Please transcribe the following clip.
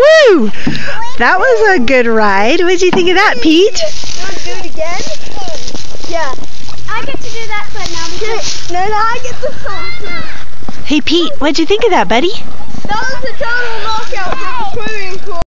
Woo! That was a good ride. What did you think of that, Pete? You want to do it again? Yeah. I get to do that side now because No, no, I get the song. Hey, Pete, what'd you think of that, buddy? That was a total knockout for the swimming pool.